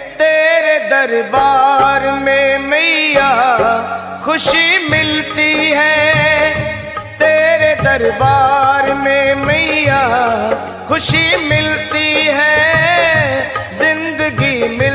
तेरे दरबार में मैया खुशी मिलती है। तेरे दरबार में मैया खुशी मिलती